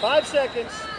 Five seconds.